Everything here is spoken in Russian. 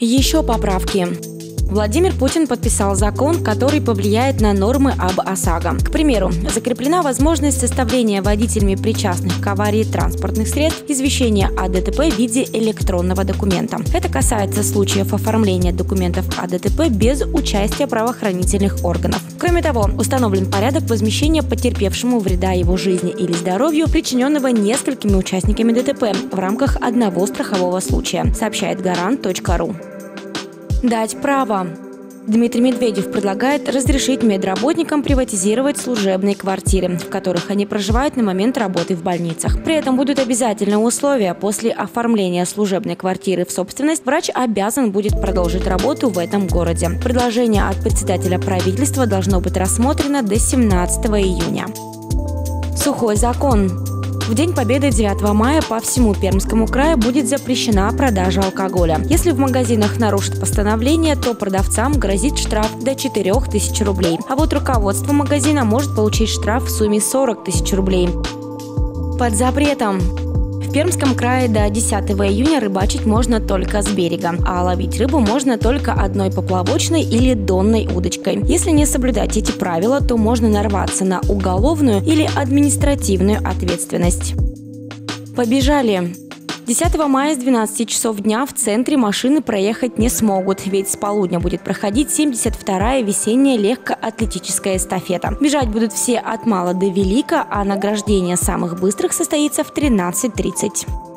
Еще поправки. Владимир Путин подписал закон, который повлияет на нормы об ОСАГО. К примеру, закреплена возможность составления водителями причастных к аварии транспортных средств извещения о ДТП в виде электронного документа. Это касается случаев оформления документов о ДТП без участия правоохранительных органов. Кроме того, установлен порядок возмещения потерпевшему вреда его жизни или здоровью, причиненного несколькими участниками ДТП в рамках одного страхового случая, сообщает гарант.ру дать право. Дмитрий Медведев предлагает разрешить медработникам приватизировать служебные квартиры, в которых они проживают на момент работы в больницах. При этом будут обязательные условия. После оформления служебной квартиры в собственность врач обязан будет продолжить работу в этом городе. Предложение от председателя правительства должно быть рассмотрено до 17 июня. Сухой закон. В День Победы 9 мая по всему Пермскому краю будет запрещена продажа алкоголя. Если в магазинах нарушат постановление, то продавцам грозит штраф до 4000 рублей. А вот руководство магазина может получить штраф в сумме 40 тысяч рублей. Под запретом в Пермском крае до 10 июня рыбачить можно только с берега, а ловить рыбу можно только одной поплавочной или донной удочкой. Если не соблюдать эти правила, то можно нарваться на уголовную или административную ответственность. Побежали! 10 мая с 12 часов дня в центре машины проехать не смогут, ведь с полудня будет проходить 72-я весенняя легкоатлетическая эстафета. Бежать будут все от мала до велика, а награждение самых быстрых состоится в 13.30.